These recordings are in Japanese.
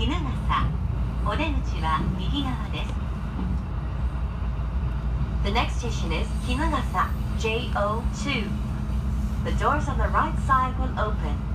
衣笠お出口は右側です The next station is 衣笠 JO2 The doors on the right side will open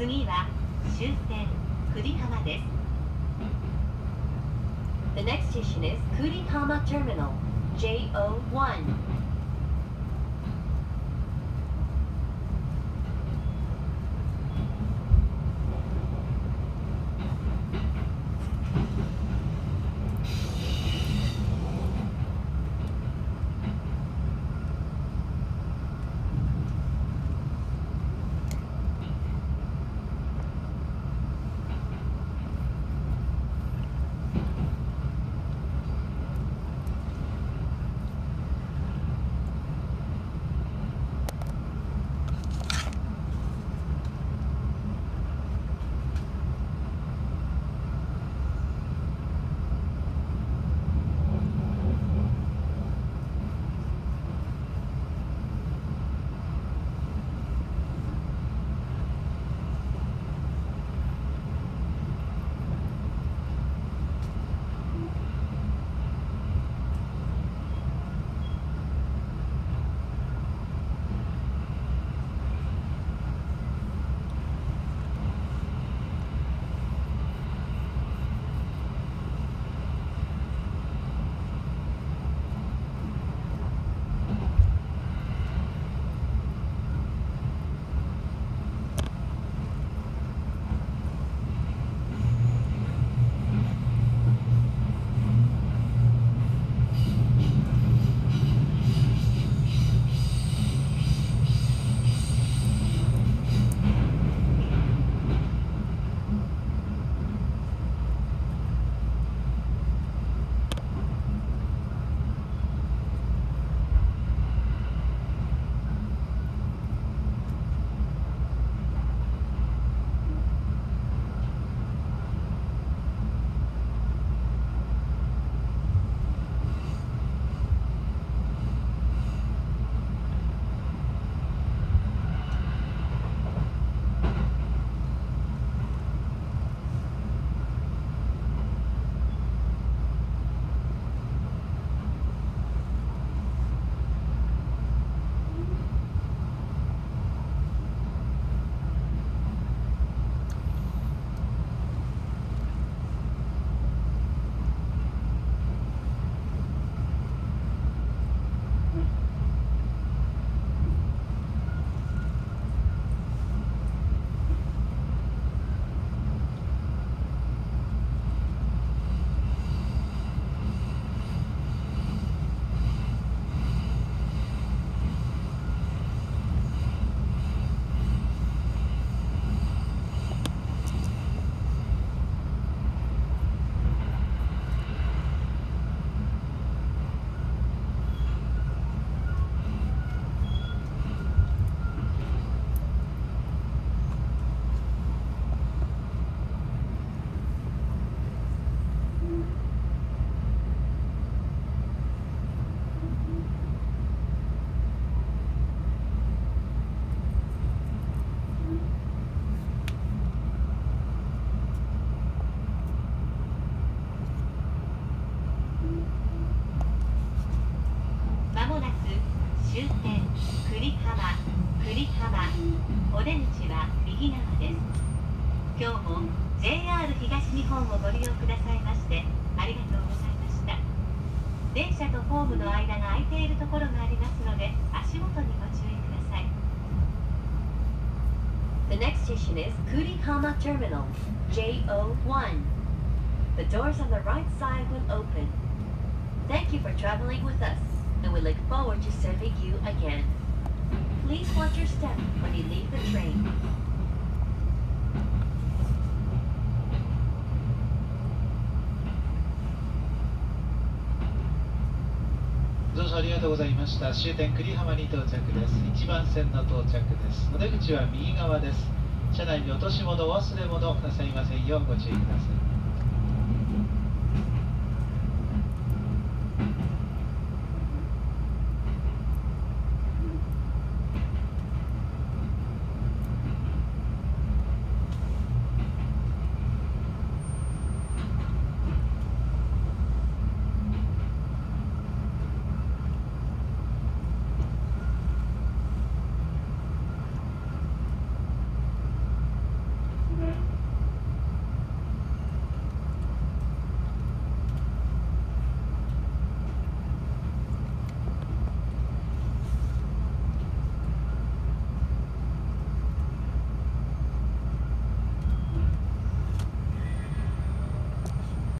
次は終点久里浜です The next station is Kurihama Terminal JO1「終点栗浜栗浜お出口は右側です。今日も JR 東日本をご利用くださいましてありがとうございました電車とホームの間が空いているところがありますので足元にご注意ください The next station is Kurihama Terminal JO1 The doors on the right side will open Thank you for traveling with us and we look forward to serving you again Please watch your step when you leave the train 車ありがとうございました。終点栗浜に到着です。1番線の到着です。お出口は右側です。車内に落とし物忘れ物なさいませんようご注意ください。